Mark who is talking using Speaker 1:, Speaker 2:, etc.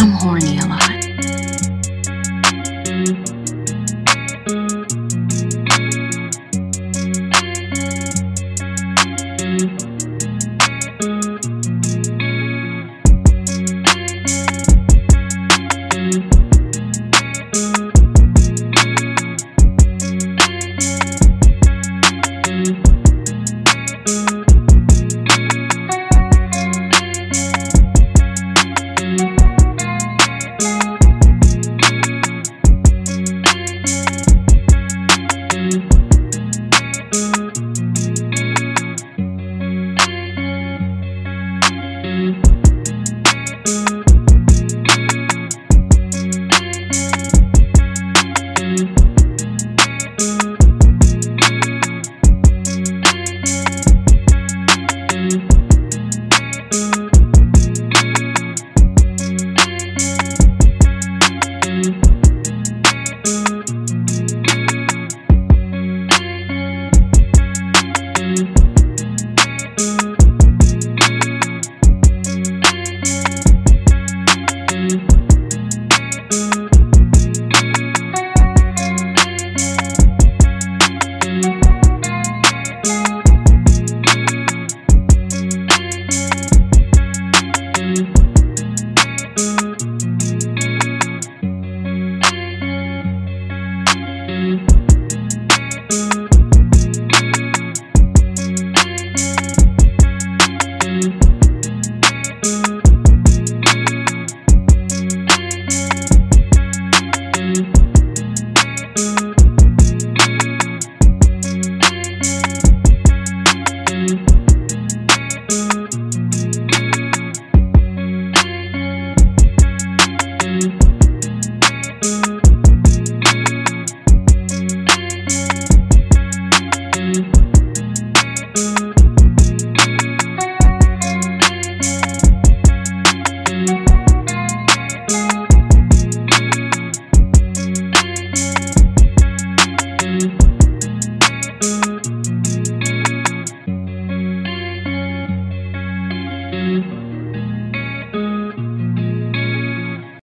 Speaker 1: I'm horny a lot.